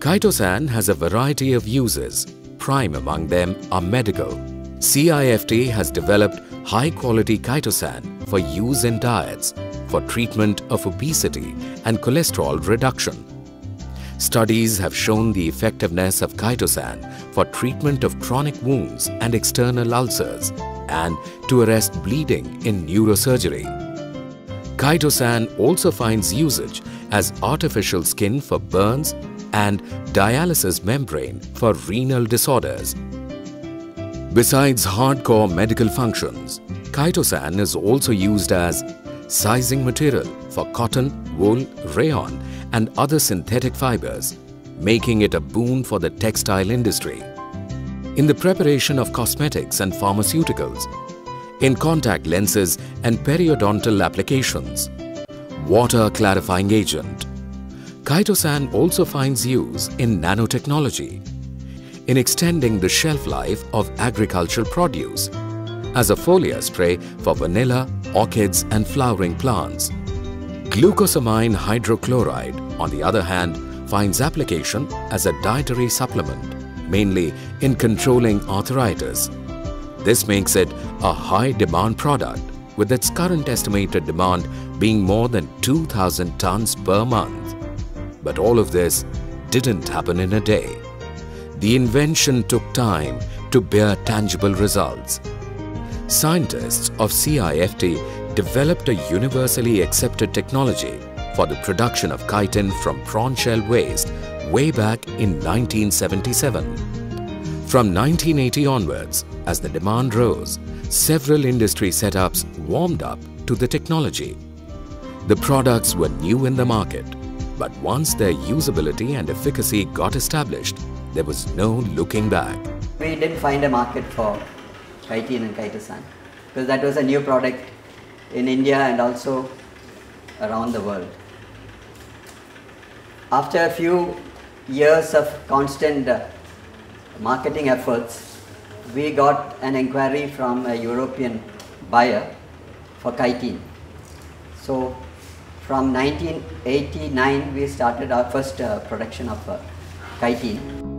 Chitosan has a variety of uses. Prime among them are medical. CIFT has developed high-quality chitosan for use in diets for treatment of obesity and cholesterol reduction. Studies have shown the effectiveness of chitosan for treatment of chronic wounds and external ulcers and to arrest bleeding in neurosurgery. Chitosan also finds usage as artificial skin for burns and dialysis membrane for renal disorders. Besides hardcore medical functions, chitosan is also used as sizing material for cotton, wool, rayon and other synthetic fibers, making it a boon for the textile industry. In the preparation of cosmetics and pharmaceuticals, in contact lenses and periodontal applications, water clarifying agent. Chitosan also finds use in nanotechnology, in extending the shelf life of agricultural produce, as a foliar spray for vanilla, orchids and flowering plants. Glucosamine hydrochloride, on the other hand, finds application as a dietary supplement, mainly in controlling arthritis. This makes it a high demand product with its current estimated demand being more than 2000 tons per month. But all of this didn't happen in a day. The invention took time to bear tangible results. Scientists of CIFT developed a universally accepted technology for the production of chitin from prawn shell waste way back in 1977. From 1980 onwards, as the demand rose, several industry setups warmed up to the technology. The products were new in the market, but once their usability and efficacy got established, there was no looking back. We did find a market for chitin and chitosan because that was a new product in India and also around the world. After a few years of constant marketing efforts, we got an inquiry from a European buyer for chitin. So from 1989 we started our first uh, production of uh, chitin